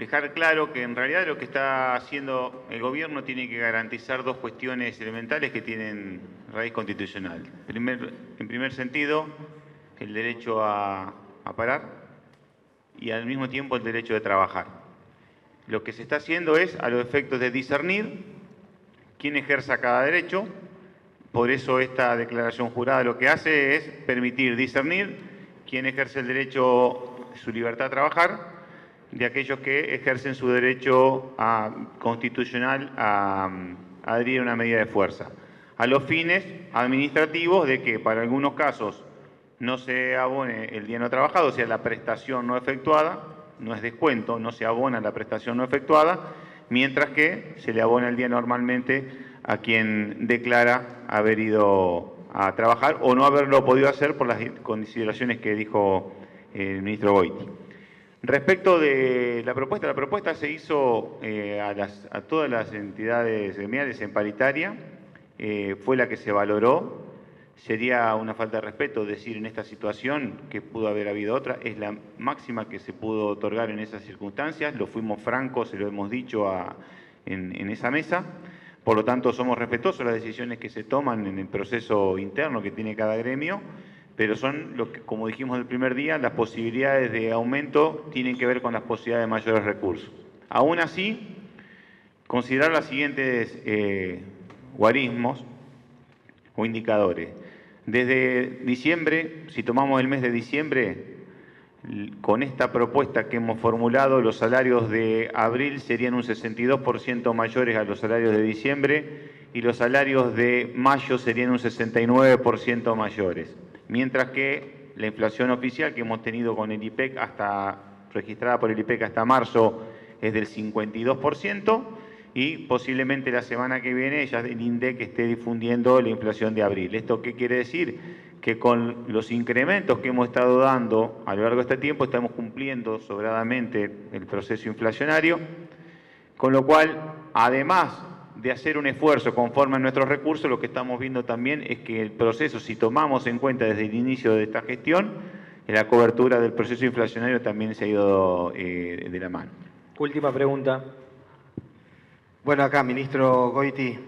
dejar claro que en realidad lo que está haciendo el gobierno tiene que garantizar dos cuestiones elementales que tienen raíz constitucional. En primer sentido, el derecho a, a parar y al mismo tiempo el derecho de trabajar. Lo que se está haciendo es, a los efectos de discernir quién ejerza cada derecho, por eso esta declaración jurada lo que hace es permitir discernir quién ejerce el derecho, su libertad a trabajar, de aquellos que ejercen su derecho a- constitucional a, a adherir a una medida de fuerza, a los fines administrativos de que para algunos casos no se abone el día no trabajado, o sea, la prestación no efectuada, no es descuento, no se abona la prestación no efectuada, mientras que se le abona el día normalmente a quien declara haber ido a trabajar o no haberlo podido hacer por las consideraciones que dijo el ministro Goiti. Respecto de la propuesta, la propuesta se hizo eh, a, las- a todas las entidades gremiales en paritaria, eh, fue la que se valoró. Sería una falta de respeto decir en esta situación que pudo haber habido otra, es la máxima que se pudo otorgar en esas circunstancias, lo fuimos francos, se lo hemos dicho en, en esa mesa. Por lo tanto, somos respetuosos de las decisiones que se toman en el proceso interno que tiene cada gremio, pero son, lo que, como dijimos el primer día, las posibilidades de aumento tienen que ver con las posibilidades de mayores recursos. Aún así, considerar los siguientes eh, guarismos o indicadores. Desde diciembre, si tomamos el mes de diciembre, con esta propuesta que hemos formulado, los salarios de abril serían un 62% mayores a los salarios de diciembre y los salarios de mayo serían un 69% mayores. Mientras que la inflación oficial que hemos tenido con el IPEC hasta, registrada por el IPEC hasta marzo, es del 52% y posiblemente la semana que viene ya el INDEC esté difundiendo la inflación de abril. ¿Esto qué quiere decir? Que con los incrementos que hemos estado dando a lo largo de este tiempo estamos cumpliendo sobradamente el proceso inflacionario, con lo cual, además de hacer un esfuerzo conforme a nuestros recursos, lo que estamos viendo también es que el proceso, si tomamos en cuenta desde el inicio de esta gestión, la cobertura del proceso inflacionario también se ha ido eh, de la mano. Última pregunta. Bueno, acá, ministro Goiti.